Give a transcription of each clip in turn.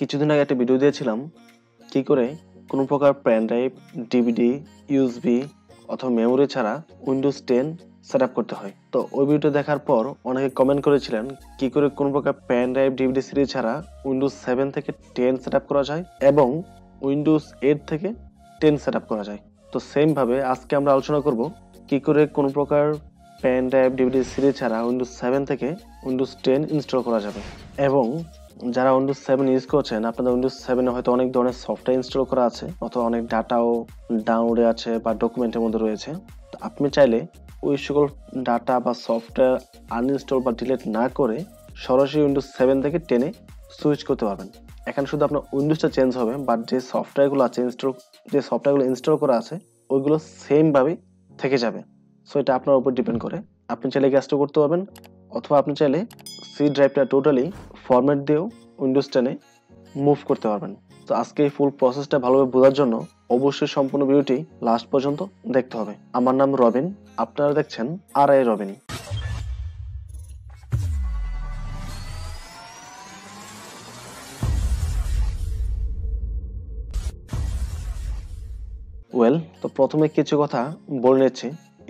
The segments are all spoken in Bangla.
কিছুদিন আগে একটা ভিডিও দিয়েছিলাম, কি করে কোনো প্রকার পেন ড্রাইভ ডিভিডি ইউএসবি অথবা মেমোরি ছাড়া উইন্ডোজ টেন সেট আপ করতে হয়। তো ওই ভিডিওটা দেখার পর অনেকে কমেন্ট করেছিলেন, কি করে কোনো প্রকার পেন ড্রাইভ ডিভিডি সিরিজ ছাড়া উইন্ডোজ সেভেন থেকে টেন সেট আপ করা যায় এবং উইন্ডোজ এইট থেকে টেন সেট আপ করা যায়। তো সেমভাবে আজকে আমরা আলোচনা করব, কি করে কোনো প্রকার পেন ড্রাইভ ডিভিডি সিরিজ ছাড়া উইন্ডোজ সেভেন থেকে উইন্ডোজ টেন ইনস্টল করা যাবে এবং যারা উইন্ডোজ সেভেন ইউজ করছেন, আপনাদের উইন্ডোজ সেভেনে হয়তো অনেক ধরনের সফটওয়্যার ইনস্টল করা আছে, অথবা অনেক ডাটাও ডাউনলোডে আছে বা ডকুমেন্টের মধ্যে রয়েছে। আপনি চাইলে ওই সকল ডাটা বা সফটওয়্যার আনইনস্টল বা ডিলিট না করে সরাসরি উইন্ডোজ সেভেন থেকে টেনে সুইচ করতে পারবেন। এখানে শুধু আপনার উইন্ডোজটা চেঞ্জ হবে বাট যে সফটওয়্যারগুলো আছে ইনস্টল যে সফটওয়্যারগুলো ইনস্টল করা আছে, ওইগুলো সেমভাবেই থেকে যাবে। সো এটা আপনার উপর ডিপেন্ড করে। আপনি চাইলে গ্যাসটা করতে পারবেন, অথবা আপনি চাইলে সি ড্রাইভটা টোটালি ফরম্যাট দিয়েও উইন্ডোজ টেনে মুভ করতে পারবেন। তো আজকে এই ফুল প্রসেসটা ভালোভাবে বোঝার জন্য অবশ্যই সম্পূর্ণ ভিডিওটি লাস্ট পর্যন্ত দেখতে হবে। আমার নাম রবিন, আপনারা দেখছেন আর আই রবিন। ওয়েল তো প্রথমে কিছু কথা বলে নিচ্ছি।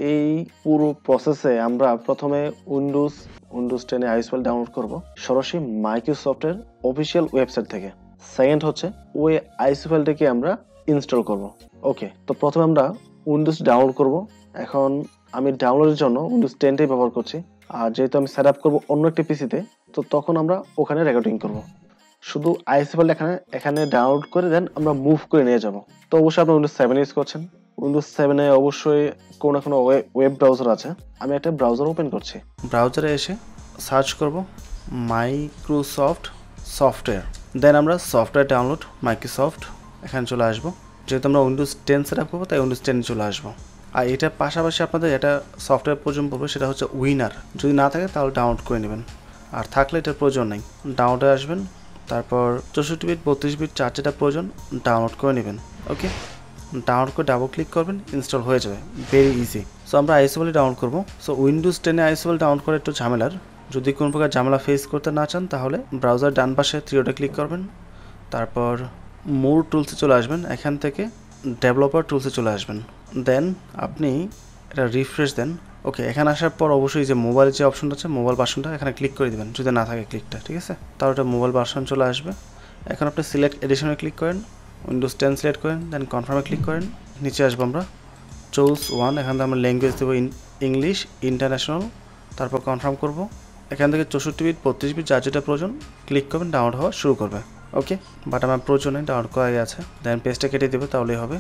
এই পুরো প্রসেসে আমরা প্রথমে উইন্ডোজ উইন্ডোজ টেনে আইসওয়েল ডাউনলোড করব। সরাসরি মাইক্রোসফটের অফিসিয়াল ওয়েবসাইট থেকে। সেকেন্ড হচ্ছে ওই আইসওয়েলটাকে আমরা ইনস্টল করব। ওকে তো প্রথমে আমরা উইন্ডোজ ডাউনলোড করব। এখন আমি ডাউনলোডের জন্য উইন্ডোজ টেনটাই ব্যবহার করছি। আর যেহেতু আমি সেট আপ করব অন্য একটি পিসিতে তো তখন আমরা ওখানে রেকর্ডিং করব। শুধু আইসওয়েল এখানে এখানে ডাউনলোড করে দেন আমরা মুভ করে নিয়ে যাব। তো অবশ্যই আপনি উইন্ডোজ সেভেন ইউজ করছেন। উইন্ডোজ সেভেনে অবশ্যই কোনো না কোনো ওয়েব ব্রাউজার আছে। আমি একটা ব্রাউজার ওপেন করছি। ব্রাউজারে এসে সার্চ করব মাইক্রোসফট সফটওয়্যার দেন আমরা সফটওয়্যার ডাউনলোড মাইক্রোসফট এখানে চলে আসব। যেহেতু আমরা উইন্ডোজ টেন সেট আপ করব, তাই উইন্ডোজ টেনে চলে আসব। আর এটার পাশাপাশি আপনাদের এটা সফটওয়্যার প্রয়োজন পড়বে, সেটা হচ্ছে উইনার যদি না থাকে, তাহলে ডাউনলোড করে নেবেন। আর থাকলে এটার প্রয়োজন নেই। ডাউনলোডে আসবেন, তারপর চৌষট্টি বিট বত্রিশ বিট চার প্রয়োজন ডাউনলোড করে নেবেন। ওকে ডাউনলোড করে ডাবল ক্লিক করবেন ইনস্টল হয়ে যাবে। ভেরি ইজি সো আমরা আইসোবলি ডাউনলোড করব। সো উইন্ডোজ টেনে আইসোবল ডাউনলোড করে একটু ঝামেলার। যদি কোনো প্রকার ঝামেলা ফেস করতে না চান, তাহলে ব্রাউজার ডান পাশে থ্রিওটা ক্লিক করবেন। তারপর মোর টুলসে চলে আসবেন। এখান থেকে ডেভেলপার টুলসে চলে আসবেন। দেন আপনি এটা রিফ্রেশ দেন। ওকে এখানে আসার পর অবশ্যই যে মোবাইলের যে অপশনটা আছে মোবাইল বাসনটা এখানে ক্লিক করে দেবেন। যদি না থাকে ক্লিকটা ঠিক আছে? তাহলে ওটা মোবাইল বাসন চলে আসবে। এখন আপনি সিলেক্ট এডিশনে ক্লিক করেন। উইন্ডোজ টেন সিলেক্ট করেন দেন কনফার্মে ক্লিক করেন, নিচে আসব আমরা চৌস ওয়ান এখান থেকে আমরা ল্যাঙ্গুয়েজ দেবো ইংলিশ ইন্টারন্যাশনাল তারপর কনফার্ম করব, এখান থেকে চৌষট্টি বিট বত্রিশ বিট যার যেটা প্রয়োজন ক্লিক করবেন ডাউনলোড হওয়া শুরু করবে ওকে বাট আমার প্রয়োজনে ডাউনলোড করা গেছে দেন পেজটা কেটে দেবে, তাহলেই হবে।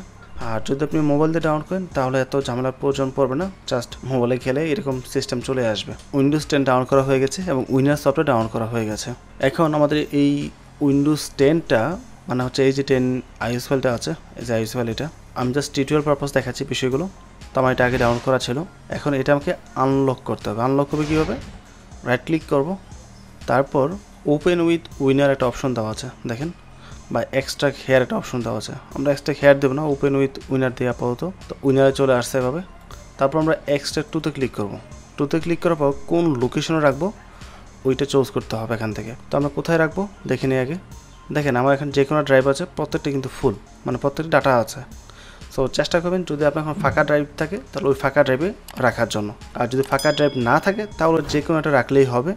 আর যদি আপনি মোবাইল দিয়ে ডাউনলোড করেন, তাহলে এত ঝামেলার প্রয়োজন পড়বে না জাস্ট মোবাইলে খেলে এরকম সিস্টেম চলে আসবে। উইন্ডোজ টেন ডাউনলোড করা হয়ে গেছে, এবং উইনার সফটওয়্যার ডাউনলোড করা হয়ে গেছে। এখন আমাদের এই উইন্ডোজ টেনটা মানে হচ্ছে এই যে টেন আইএস ফাইলটা আছে, এই যে আইএস ফাইল এটা, আমি জাস্ট টিউটোরিয়াল পারপাস দেখাচ্ছি বিষয়গুলো। তো আমার এটা আগে ডাউনলোড করা ছিল। এখন এটা আমাকে আনলক করতে হবে। আনলক করবে কীভাবে? রাইট ক্লিক করব। তারপর ওপেন উইথ উইনার একটা অপশন দেওয়া আছে, দেখেন। বা এক্সট্রা হেয়ার একটা অপশন দেওয়া আছে। আমরা এক্সট্রা হেয়ার দেবো না ওপেন উইথ উইনার দিয়ে আপাতত। তো উইনারে চলে আসছে এভাবে। তারপর আমরা এক্সট্রা টুতে ক্লিক করব। টুতে ক্লিক করার পর কোন লোকেশনে রাখব? ওইটা চুজ করতে হবে এখান থেকে। তো আমরা কোথায় রাখব? দেখে নিই আগে। দেখেন, আমার এখানে যে কোনো ড্রাইভ আছে, প্রত্যেকটা কিন্তু ফুল মানে প্রত্যেকটা ডাটা আছে। সো চেষ্টা করবেন যদি আপনার এখন ফাঁকা ড্রাইভ থাকে, তাহলে ওই ফাঁকা ড্রাইভে রাখার জন্য। আর যদি ফাঁকা ড্রাইভ না থাকে, তাহলে যে কোনো একটা রাখলেই হবে।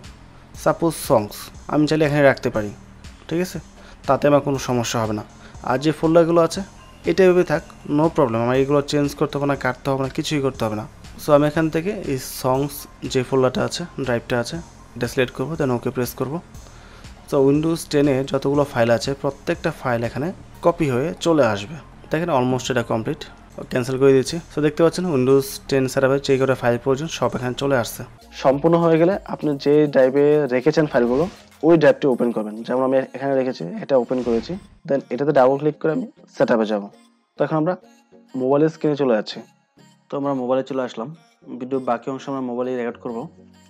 সাপোজ সংস আমি চাইলে এখানে রাখতে পারি, ঠিক আছে? তাতে আমার কোনো সমস্যা হবে না। আর যে ফোল্ডারগুলো আছে, এটা এভাবে থাক নো প্রবলেম আমার এগুলো চেঞ্জ করতে হবে না, কাটতে হবে না, কিছুই করতে হবে না। সো আমি এখান থেকে এই সংস যে ফোল্ডারটা আছে ড্রাইভটা আছে, এটা সিলেক্ট করব দেন ওকে প্রেস করব। তো উইন্ডোজ টেনে যতগুলো ফাইল আছে, প্রত্যেকটা ফাইল এখানে কপি হয়ে চলে আসবে। দেখেন অলমোস্ট এটা কমপ্লিট ক্যান্সেল করে দিয়েছি তো দেখতে পাচ্ছেন উইন্ডোজ টেন সার্ভার যে করে ফাইল প্রয়োজন, সব এখানে চলে আসছে। সম্পূর্ণ হয়ে গেলে আপনি যে ড্রাইভে রেখেছেন ফাইলগুলো ওই ড্রাইভটি ওপেন করবেন। যেমন আমি এখানে রেখেছি, এটা ওপেন করেছি। দেন এটাতে ডাবল ক্লিক করে আমি সেট আপে যাব। তো এখন আমরা মোবাইলের স্ক্রিনে চলে যাচ্ছি। তো আমরা মোবাইলে চলে আসলাম। ভিডিও বাকি অংশ আমরা মোবাইলে রেকর্ড করব।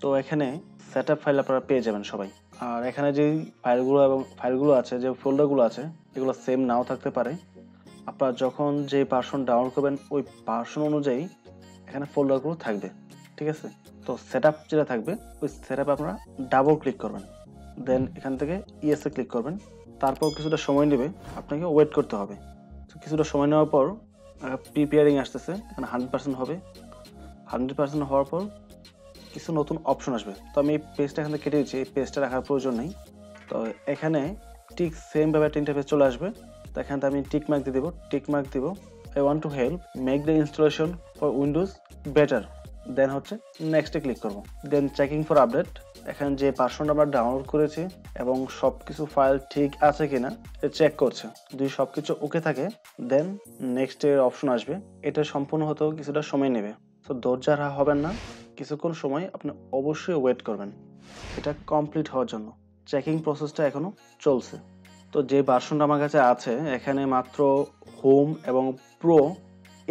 তো এখানে সেট আপ ফাইল আপনারা পেয়ে যাবেন সবাই। আর এখানে যে ফাইলগুলো এবং ফাইলগুলো আছে, যে ফোল্ডারগুলো আছে, এগুলো সেম নাও থাকতে পারে। আপনারা যখন যে পার্সন ডাউনলোড করবেন, ওই পার্সন অনুযায়ী এখানে ফোল্ডারগুলো থাকবে, ঠিক আছে? তো সেট আপ যেটা থাকবে, ওই সেট আপে আপনারা ডাবল ক্লিক করবেন। দেন এখান থেকে ইএসএ ক্লিক করবেন। তারপর কিছুটা সময় নেবে, আপনাকে ওয়েট করতে হবে। তো কিছুটা সময় নেওয়ার পর প্রিপেয়ারিং আসতেছে, এখানে হান্ড্রেড পার্সেন্ট হবে। হান্ড্রেড পার্সেন্ট হওয়ার পর কিছু নতুন অপশন আসবে। তো আমি এই পেজটা এখানে কেটে দিচ্ছি। এই পেজটা রাখার প্রয়োজন নেই। তো এখানে ঠিক সেমভাবে একটা ইন্টারফেস চলে আসবে। তো এখানে আমি টিক মার্ক দিয়ে দেবো। টিক মার্ক দিব। I want to help make the installation for Windows better then হচ্ছে নেক্সটে ক্লিক করব। দেন চেকিং ফর আপডেট এখানে যে পার্সনটা আমরা ডাউনলোড করেছি এবং সব কিছু ফাইল ঠিক আছে কিনা চেক করছে। যদি সব কিছু ওকে থাকে দেন নেক্সটের অপশন আসবে। এটা সম্পূর্ণ হতেও কিছুটা সময় নেবে। তো দরজা হবেন না। কিছুক্ষণ সময় আপনি অবশ্যই ওয়েট করবেন। এটা কমপ্লিট হওয়ার জন্য। চেকিং প্রসেসটা এখনও চলছে। তো যে ভার্সনটা আমার কাছে আছে, এখানে মাত্র হোম এবং প্রো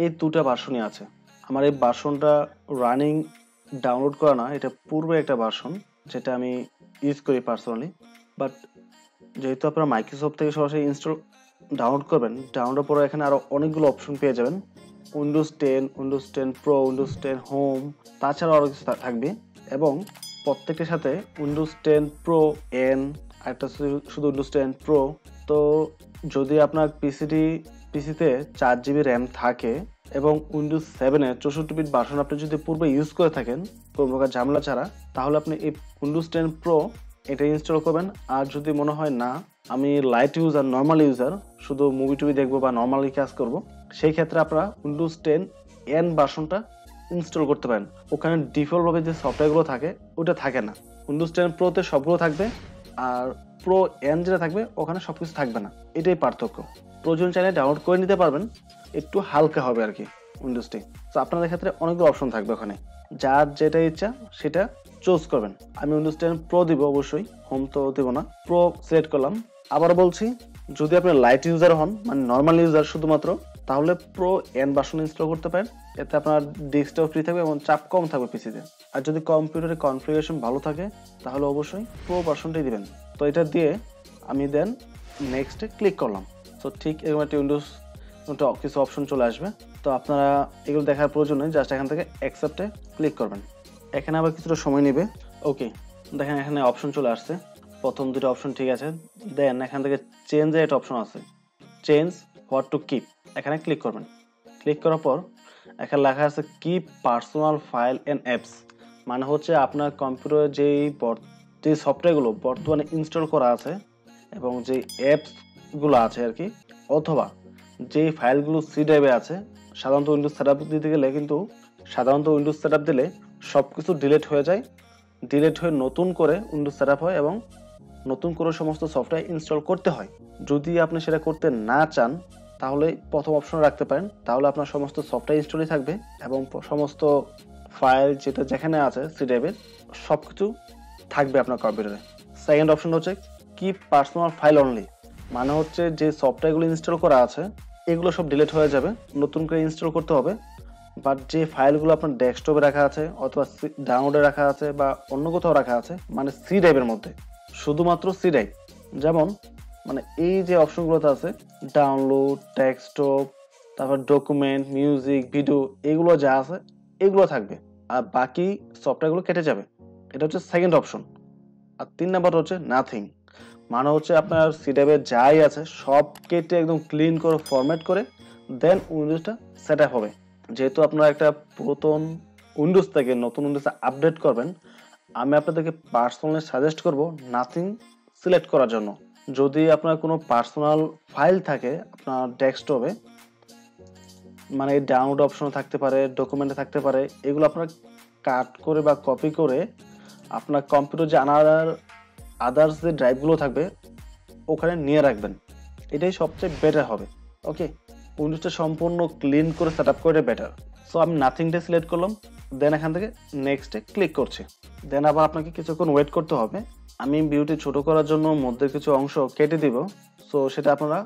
এই দুটা ভার্সনই আছে। আমার এই ভার্সনটা রানিং ডাউনলোড করা না, এটা পূর্বে একটা ভার্সন যেটা আমি ইউজ করি পার্সোনালি বাট যেহেতু আপনারা মাইক্রোসফট থেকে সরাসরি ইনস্টল ডাউনলোড করবেন ডাউনলোড পরে এখানে আরও অনেকগুলো অপশন পেয়ে যাবেন। Windows ten Windows ten pro Windows ten home তাছাড়াও আরও কিছু থাকবে। এবং প্রত্যেকটার সাথে উইন্ডোজ টেন প্রো এন একটা শুধু উইন্ডোজ টেন প্রো তো যদি আপনার পিসিটি পিসিতে চার জিবি র্যাম থাকে এবং উইন্ডোজ সেভেনে চৌষট্টি বিট ভার্সন আপনি যদি পূর্বে ইউজ করে থাকেন, কোনো প্রকার ঝামেলা ছাড়া, তাহলে আপনি এই উইন্ডোজ টেন প্রো এটা ইনস্টল করবেন। আর যদি মনে হয় না, আমি লাইট ইউজার নর্মাল ইউজার শুধু মুভি টুভি দেখব বা নর্মালি কাজ করব সেই ক্ষেত্রে আপনারা উইন্ডোজ টেন এন ভার্সনটা ইনস্টল করতে পারেন। ওখানে ডিফল্টভাবে যে সফটওয়্যারগুলো থাকে, ওটা থাকে না। উইন্ডোজ টেন প্রোতে সবগুলো থাকবে, আর প্রো এন যেটা থাকবে, ওখানে সব কিছু থাকবে না। এটাই পার্থক্য। প্রয়োজন চাইলে ডাউনলোড করে নিতে পারবেন, একটু হালকা হবে আর কি উইন্ডোজটি তো আপনাদের ক্ষেত্রে অনেকগুলো অপশন থাকবে ওখানে। যার যেটা ইচ্ছা, সেটা চুজ করবেন। আমি উইন্ডোজ টেন প্রো দিব অবশ্যই হোম তো দিব না। প্রো সিলেক্ট করলাম। আবার বলছি, যদি আপনি লাইট ইউজার হন মানে নর্মাল ইউজার শুধুমাত্র তাহলে প্রো এন ভার্সন ইনস্টল করতে পারেন। এতে আপনার ডিস্কটাও ফ্রি থাকবে এবং চাপ কম থাকবে পিসিতে আর যদি কম্পিউটারের কনফিগারেশন ভালো থাকে, তাহলে অবশ্যই প্রো ভার্সনটাই দিবেন। তো এটা দিয়ে আমি দেন নেক্সটে ক্লিক করলাম। তো ঠিক এরকম একটা উইন্ডোজ কিছু অপশন চলে আসবে। তো আপনারা এগুলো দেখার প্রয়োজন নেই জাস্ট এখান থেকে অ্যাকসেপ্টে ক্লিক করবেন। এখানে আবার কিছুটা সময় নেবে। ওকে দেখেন এখানে অপশন চলে আসছে। প্রথম দুটো অপশন ঠিক আছে। দেন এখান থেকে চেঞ্জের একটা অপশন আছে। চেঞ্জ হোয়াট টু কিপ এখানে ক্লিক করবেন। ক্লিক করার পর এখানে লেখা আছে keep personal file and apps মানে হচ্ছে আপনার কম্পিউটারে যেই যে সফটওয়্যারগুলো বর্তমানে ইনস্টল করা আছে এবং যে অ্যাপসগুলো আছে আর কি অথবা যে ফাইলগুলো সি ড্রাইভে আছে, সাধারণত উইন্ডোজ সেট দিতে গেলে কিন্তু সাধারণত উইন্ডোজ সেট দিলে সব কিছু ডিলেট হয়ে যায়। ডিলেট হয়ে নতুন করে উইন্ডোজ সেট হয় এবং নতুন করে সমস্ত সফটওয়্যার ইনস্টল করতে হয়। যদি আপনি সেটা করতে না চান তাহলে প্রথম অপশন রাখতে পারেন। তাহলে আপনার সমস্ত সফটওয়্যার ইনস্টলই থাকবে এবং সমস্ত ফাইল যেটা যেখানে আছে সি ড্রাইভের সব কিছু থাকবে আপনার কম্পিউটারে সেকেন্ড অপশন হচ্ছে কি পার্সোনাল ফাইল অনলি মানে হচ্ছে যে সফটওয়্যারগুলো ইনস্টল করা আছে, এগুলো সব ডিলিট হয়ে যাবে, নতুন করে ইনস্টল করতে হবে। বাট যে ফাইলগুলো আপনার ডেস্কটপে রাখা আছে অথবা ডাউনলোডে রাখা আছে বা অন্য কোথাও রাখা আছে মানে সি ড্রাইভের মধ্যে, শুধুমাত্র সি ড্রাইভ যেমন মানে এই যে অপশনগুলোতে আছে ডাউনলোড ডেস্কটপ তারপর ডকুমেন্ট মিউজিক ভিডিও এগুলো যা আছে, এগুলো থাকবে। আর বাকি সফটওয়্যারগুলো কেটে যাবে। এটা হচ্ছে সেকেন্ড অপশন আর তিন নাম্বার হচ্ছে নাথিং মানে হচ্ছে আপনার সিডাবে যাই আছে, সব কেটে একদম ক্লিন করে ফরম্যাট করে দেন উইন্ডোজটা সেট আপ হবে। যেহেতু আপনারা একটা পুরাতন উইন্ডোজ থেকে নতুন উইন্ডোজে আপডেট করবেন, আমি আপনাদেরকে পার্সোনালি সাজেস্ট করব নাথিং সিলেক্ট করার জন্য। যদি আপনার কোনো পার্সোনাল ফাইল থাকে আপনার ডেস্কটপে মানে ডাউনলোড অপশন থাকতে পারে, ডকুমেন্টে থাকতে পারে, এগুলো আপনার কাট করে বা কপি করে আপনার কম্পিউটার যে আনার আদার্স যে ড্রাইভগুলো থাকবে, ওখানে নিয়ে রাখবেন। এটাই সবচেয়ে বেটার হবে ওকে উইন্ডোজটা সম্পূর্ণ ক্লিন করে সেট আপ করে বেটার সো আমি নাথিংটা সিলেক্ট করলাম দেন এখান থেকে নেক্সটে ক্লিক করছি। দেন আবার আপনাকে কিছুক্ষণ ওয়েট করতে হবে। আমি ভিডিওটি ছোট করার জন্য মধ্যে কিছু অংশ কেটে দিব। সো সেটা আপনারা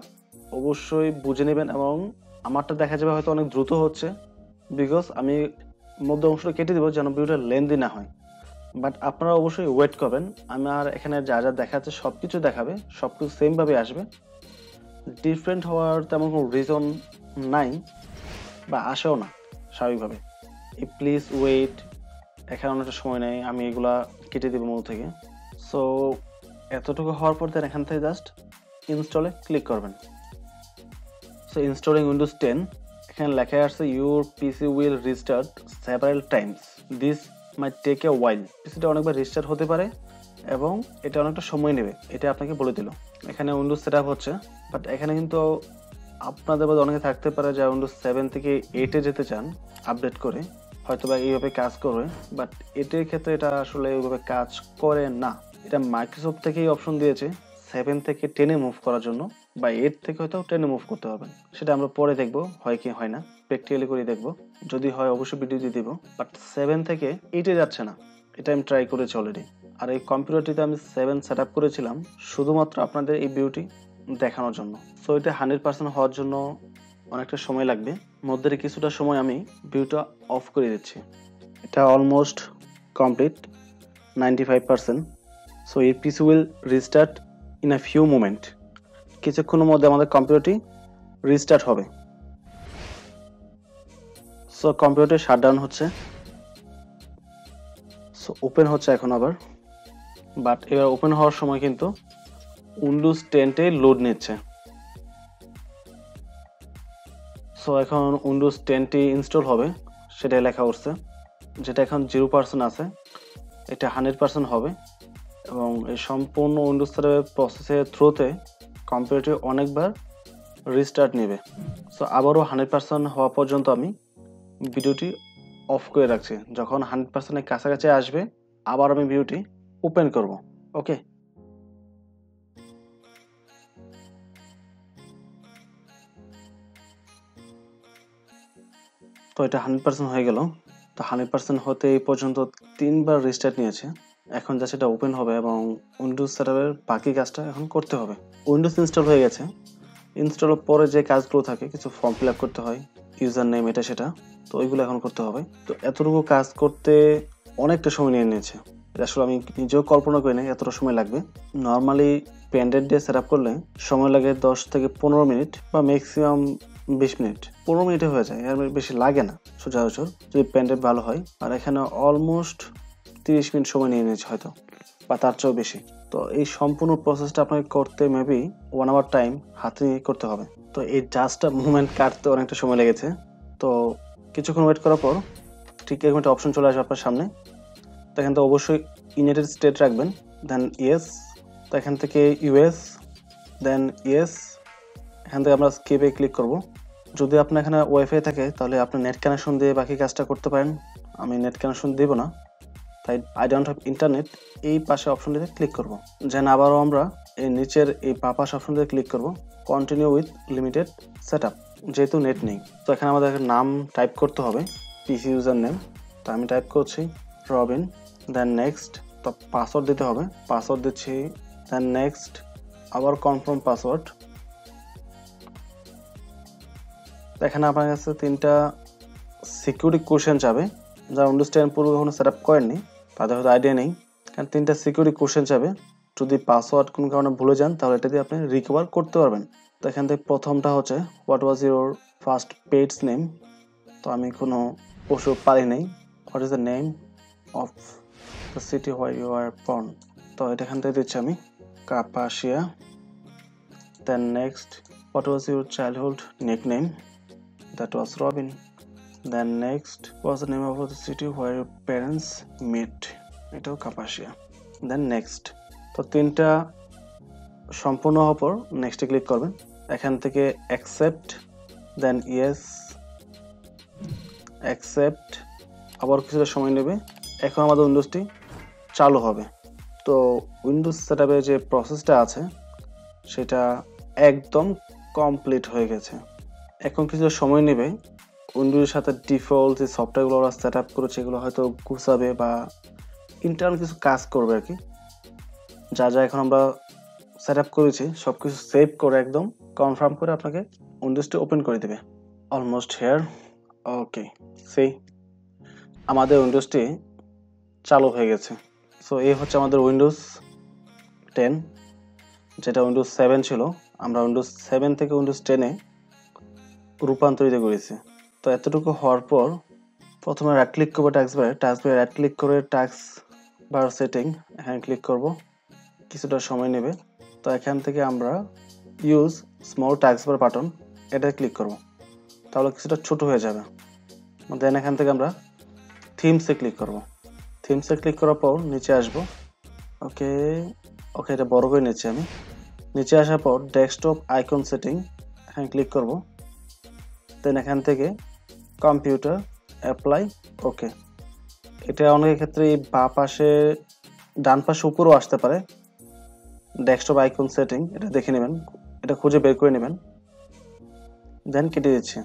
অবশ্যই বুঝে নেবেন এবং আমারটা দেখা যাবে হয়তো অনেক দ্রুত হচ্ছে বিকজ আমি মধ্যে অংশটা কেটে দিব যেন ভিডিওটা লেন্দি না হয়। বাট আপনারা অবশ্যই ওয়েট করবেন। আমার এখানে যা যা দেখাচ্ছে সব কিছু দেখাবে সব কিছু সেমভাবে আসবে। ডিফারেন্ট হওয়ার তেমন কোনো রিজন নাই বা আসেও না, স্বাভাবিকভাবে। প্লিজ ওয়েট এখানে অনেকটা সময় নেই, আমি এগুলা কেটে দেবো মূল থেকে। সো এতটুকু হওয়ার পর দেন এখান থেকে জাস্ট ইনস্টলে ক্লিক করবেন। সো ইনস্টলিং উইন্ডোজ টেন এখানে লেখা আছে your PC will restart several times this might take a while পিসিটা অনেকবার রিস্টার্ট হতে পারে এবং এটা অনেকটা সময় নেবে। এটা আপনাকে বলে দিল। এখানে উইন্ডোজ সেট হচ্ছে বাট এখানে কিন্তু আপনাদের মধ্যে অনেকে থাকতে পারে যে উইন্ডোজ সেভেন থেকে এইটে যেতে চান আপডেট করে হয়তো বা এইভাবে কাজ করবে বাট এটির ক্ষেত্রে এটা আসলে এইভাবে কাজ করে না। এটা মাইক্রোসফট থেকেই অপশন দিয়েছে। সেভেন থেকে টেনে মুভ করার জন্য, বা এইট থেকে হয়তো টেনে মুভ করতে হবে সেটা আমরা পরে দেখব, হয় কি, হয় না। প্র্যাকটিক্যালি করে দেখব। যদি হয়, অবশ্যই ভিডিও দিয়ে দিব। বাট সেভেন থেকে এইটে যাচ্ছে না। এটা আমি ট্রাই করেছি অলরেডি আর এই কম্পিউটারটিতে আমি সেভেন সেট আপ করেছিলাম, শুধুমাত্র আপনাদের এই বিউটি দেখানোর জন্য। সো এটা হান্ড্রেড পার্সেন্ট হওয়ার জন্য অনেকটা সময় লাগবে। মধ্যে কিছুটা সময় আমি ভিউটা অফ করে দিচ্ছি। এটা almost complete ninety five percent so এই PC will restart in a few moment কিছুক্ষণের মধ্যে আমাদের কম্পিউটারটি রিস্টার্ট হবে। সো কম্পিউটার শাটডাউন হচ্ছে। সো ওপেন হচ্ছে এখন আবার। বাট এবার ওপেন হওয়ার সময় কিন্তু উইন্ডোজ টেনটে লোড নিচ্ছে। সো এখন উইন্ডোজ টেনটি ইনস্টল হবে, সেটাই লেখা উঠছে। যেটা এখন জিরো পার্সেন্ট আছে, এটা হান্ড্রেড পার্সেন্ট হবে। এবং এই সম্পূর্ণ উইন্ডোজ সার্ভার প্রসেসের থ্রুতে কম্পিউটার অনেকবার রিস্টার্ট নেবে। সো আবারও হান্ড্রেড পার্সেন্ট হওয়া পর্যন্ত আমি ভিডিওটি অফ করে রাখছি। যখন হান্ড্রেড পার্সেন্টের কাছাকাছি আসবে, আবার আমি ভিডিওটি ওপেন করব। ওকে তো এটা হান্ড্রেড পার্সেন্ট হয়ে গেল। তো হান্ড্রেড পার্সেন্ট হতে এই পর্যন্ত তিনবার রিস্টার্ট নিয়েছে। এখন যা সেটা ওপেন হবে এবং উইন্ডোজ সেটআপের বাকি কাজটা এখন করতে হবে। উইন্ডোজ ইনস্টল হয়ে গেছে। ইনস্টলের পরে যে কাজগুলো থাকে, কিছু ফর্ম ফিল আপ করতে হয় ইউজার নেম এটা সেটা, তো ওইগুলো এখন করতে হবে। তো এতটুকু কাজ করতে অনেকটা সময় নিয়ে নিয়েছে। আসলে আমি নিজেও কল্পনা করি না এতটা সময় লাগবে। নর্মালি প্যান্ডেড দিয়ে সেট আপ করলে সময় লাগে দশ থেকে পনেরো মিনিট বা ম্যাক্সিমাম বিশ মিনিট। পনেরো মিনিটে হয়ে যায়, এর বেশি লাগে না। সচরাচর যদি প্যান্ডেড ভালো হয়। আর এখানে অলমোস্ট তিরিশ মিনিট সময় নিয়ে নিয়েছে হয়তো, বা তার চেয়েও বেশি। তো এই সম্পূর্ণ প্রসেসটা আপনাকে করতে মেবি ওয়ান আওয়ার টাইম হাতে নিয়ে করতে হবে। তো এই জাস্টটা মুভমেন্ট কাটতে অনেকটা সময় লেগেছে। তো কিছুক্ষণ ওয়েট করার পর ঠিক এরকম একটা অপশন চলে আসবে আপনার সামনে। তো এখান থেকে অবশ্যই ইউনাইটেড স্টেট রাখবেন দেন ইয়েস তো এখান থেকে ইউএস দেন ইয়েস এখান থেকে আমরা স্কিপে ক্লিক করব। যদি আপনার এখানে ওয়াইফাই থাকে তাহলে আপনি নেট কানেকশন দিয়ে বাকি কাজটা করতে পারেন। আমি নেট কানেকশন দেবো না। তাই আই ডোন্ট হ্যাভ ইন্টারনেট এই পাশে অপশনটিতে ক্লিক করব। যেন আবারও আমরা এই নিচের এই পাপাস অপশনটিতে ক্লিক করব। কন্টিনিউ উইথ লিমিটেড সেট যেহেতু নেট নেই। তো এখানে আমাদের নাম টাইপ করতে হবে পিসি ইউজার নেম তো আমি টাইপ করছি রবিন দেন নেক্সট তো পাসওয়ার্ড দিতে হবে পাসওয়ার্ড দিচ্ছি দেন নেক্সট আবার কনফার্ম পাসওয়ার্ড এখানে আপনার কাছে তিনটা সিকিউরিটি কোশ্চেন যাবে, যারা টেন পূর্বে কখনো সেট আপ করেননি তাদের হয়তো আইডিয়া নেই। কারণ তিনটা সিকিউরিটি কোশ্চেন যাবে যদি পাসওয়ার্ড কোনো কারণে ভুলে যান, তাহলে এটা দিয়ে আপনি রিকভার করতে পারবেন। তো এখান থেকে প্রথমটা হচ্ছে what was your first pet's name তো আমি কোনো পশু পারি নেই। What is the name of the city why you are born তো এটা এখান থেকে দিচ্ছি আমি, Kapasia. Then next what was your childhood nickname that was Robin then next was the name of the city where parents met এটাও কাপাসিয়া দেন নেক্সট তো তিনটা সম্পূর্ণ হওয়ার পর নেক্সটে ক্লিক করবেন। এখান থেকে অ্যাকসেপ্ট দেন ইয়েস অ্যাকসেপ্ট আবার কিছুটা সময় নেবে। এখন আমাদের উইন্ডোজটি চালু হবে। তো উইন্ডোজ সেটআপের যে প্রসেসটা আছে, সেটা একদম কমপ্লিট হয়ে গেছে। এখন কিছু সময় নেবে। উইন্ডোজের সাথে ডিফল্ট যে সফটওয়্যারগুলো ওরা সেট আপ করেছে এগুলো হয়তো গুছাবে বা ইন্টারনাল কিছু কাজ করবে আর কি। যা যা এখন আমরা সেট আপ করেছি সব কিছু সেভ করে একদম কনফার্ম করে আপনাকে উইন্ডোজটি ওপেন করে দেবে। অলমোস্ট হেয়ার ওকে সেই আমাদের উইন্ডোজটি চালু হয়ে গেছে। সো এই হচ্ছে আমাদের উইন্ডোজ টেন যেটা উইন্ডোজ সেভেন ছিল। আমরা উইন্ডোজ সেভেন থেকে উইন্ডোজ টেনে রূপান্তরিত করেছি। তো এতটুকু হওয়ার পর প্রথমে রাইট ক্লিক করব টাক্স বারে টাক্স বারে রাইট ক্লিক করে টাক্স বার সেটিং এখানে ক্লিক করব। কিছুটা সময় নেবে। তো এখান থেকে আমরা ইউজ স্মল টাক্স বার বাটন এটা ক্লিক করব। তাহলে কিছুটা ছোট হয়ে যাবে। দেন এখান থেকে আমরা থিমসে ক্লিক করব। থিমসে ক্লিক করার পর নিচে আসব। ওকে ওকে এটা বড় করে নিচ্ছি আমি। নিচে আসার পর ডেস্কটপ আইকন সেটিং এখানে ক্লিক করব। দেন এখান থেকে কম্পিউটার, অ্যাপ্লাই, ওকে। এটা অনেকের ক্ষেত্রে বা পাশে, ডান পাশে উপরেও আসতে পারে। ডেস্কটপ আইকন সেটিং এটা দেখে নেবেন। এটা খুঁজে বের করে নেবেন। দেন কেটে দিচ্ছি।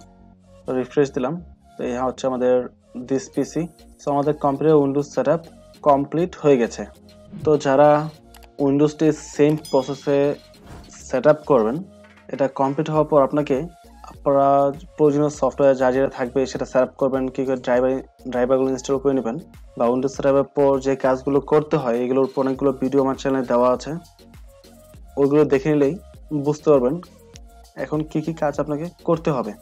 রিফ্রেশ দিলাম। তো এই হচ্ছে আমাদের দিস পিসি সো আমাদের কম্পিউটার উইন্ডোজ সেট কমপ্লিট হয়ে গেছে। তো যারা উইন্ডোজটি সেম প্রসেসে সেট আপ করবেন, এটা কমপ্লিট হওয়ার পর আপনাকে আপনারা প্রয়োজনীয় সফটওয়্যার যা যেটা থাকবে সেটা সেট আপ করবেন, কী করে ড্রাইভার ড্রাইভারগুলো ইনস্টল করে নেবেন। বা উইন্ডোজ সেট আপের পর যে কাজগুলো করতে হয়, এগুলোর উপর অনেকগুলো ভিডিও আমার চ্যানেলে দেওয়া আছে। ওইগুলো দেখে নিলেই বুঝতে পারবেন এখন কি কি কাজ আপনাকে করতে হবে।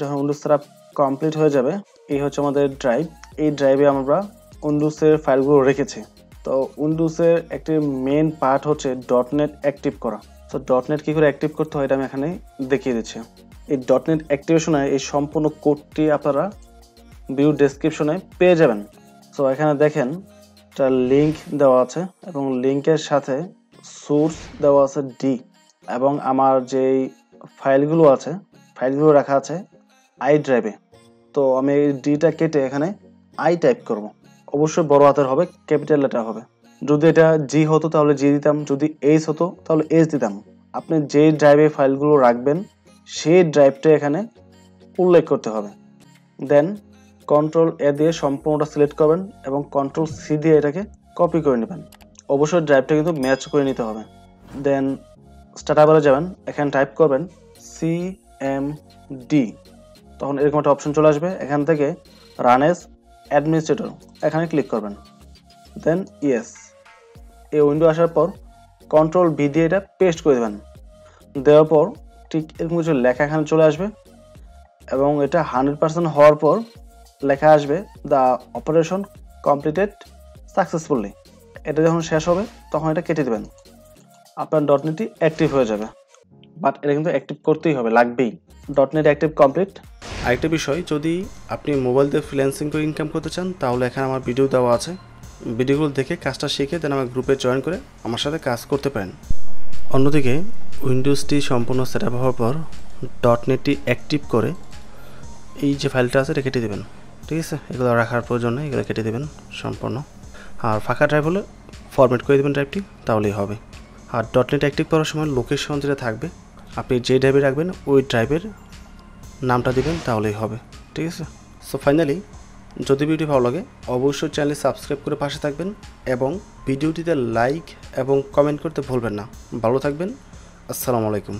যখন উইন্ডোজ সেট আপ কমপ্লিট হয়ে যাবে, এই হচ্ছে আমাদের ড্রাইভ এই ড্রাইভে আমরা উইন্ডোজের ফাইলগুলো রেখেছি। তো উইন্ডোজের একটি মেন পার্ট হচ্ছে ডট নেট অ্যাক্টিভ করা। তো ডট নেট কী করে অ্যাক্টিভ করতে হয়, এটা আমি এখানে দেখিয়ে দিচ্ছি। এই. ডট নেট অ্যাক্টিভেশনে এই সম্পূর্ণ কোডটি আপনারা ভিউ ডেসক্রিপশনে পেয়ে যাবেন। সো এখানে দেখেন একটা লিঙ্ক দেওয়া আছে এবং লিঙ্কের সাথে সোর্স দেওয়া আছে ডি এবং আমার যেই ফাইলগুলো আছে, ফাইলগুলো রাখা আছে আই ড্রাইভে তো, আমি এই ডিটা কেটে এখানে আই টাইপ করব। অবশ্যই বড় হাতের হবে ক্যাপিটাল লেটার হবে। যদি এটা জি হতো তাহলে জি দিতাম, যদি এইচ হতো তাহলে এইচ দিতাম। আপনি যে ড্রাইভে ফাইলগুলো রাখবেন সেই ড্রাইভটা এখানে উল্লেখ করতে হবে। দেন কন্ট্রোল এ দিয়ে সম্পূর্ণটা সিলেক্ট করবেন এবং কন্ট্রোল সি দিয়ে এটাকে কপি করে নেবেন। অবশ্যই ড্রাইভটা কিন্তু ম্যাচ করে নিতে হবে। দেন স্টার্টাবারে যাবেন, এখানে টাইপ করবেন সি এম ডি তখন এরকম একটা অপশন চলে আসবে। এখান থেকে রান এস অ্যাডমিনিস্ট্রেটর এখানে ক্লিক করবেন। দেন ইয়েস এই উইন্ডো আসার পর কন্ট্রোল ভি দিয়ে এটা পেস্ট করে দেবেন। দেওয়ার পর ঠিক এরকম কিছু লেখা এখানে চলে আসবে। এবং এটা হান্ড্রেড পার্সেন্ট হওয়ার পর লেখা আসবে, দ্য অপারেশন কমপ্লিটেড সাকসেসফুলি। এটা যখন শেষ হবে, তখন এটা কেটে দেবেন। আপনার. ডট নেটটি অ্যাক্টিভ হয়ে যাবে। বাট এটা কিন্তু অ্যাক্টিভ করতেই হবে, লাগবেই। ডট নেট অ্যাক্টিভ কমপ্লিট আরেকটা বিষয়, যদি আপনি মোবাইল দিয়ে ফ্রিল্যান্সিং করে ইনকাম করতে চান, তাহলে এখানে আমার ভিডিও দেওয়া আছে। ভিডিওগুলো দেখে কাজটা শিখে দেন আমার গ্রুপে জয়েন করে আমার সাথে কাজ করতে পারেন। অন্যদিকে, উইন্ডোজটি সম্পূর্ণ সেট আপ হওয়ার পর. ডট নেটটি অ্যাক্টিভ করে এই যে ফাইলটা আছে, এটা কেটে দেবেন। ঠিক আছে? এগুলো রাখার প্রয়োজন নেই, এগুলো কেটে দেবেন সম্পূর্ণ। আর ফাঁকা ড্রাইভ হলে ফরম্যাট করে দেবেন ড্রাইভটি তাহলেই হবে। আর. ডট নেট অ্যাক্টিভ করার সময় লোকেশন যেটা থাকবে, আপনি যে ড্রাইভে রাখবেন, ওই ড্রাইভের নামটা দিবেন, তাহলেই হবে। ঠিক আছে? সো ফাইনালি যদি ভিডিও ভালো লাগে, অবশ্যই চ্যানেল সাবস্ক্রাইব করে পাশে থাকবেন এবং ভিডিওটিতে লাইক এবং কমেন্ট করতে ভুলবেন না। ভালো থাকবেন। আসসালামু আলাইকুম।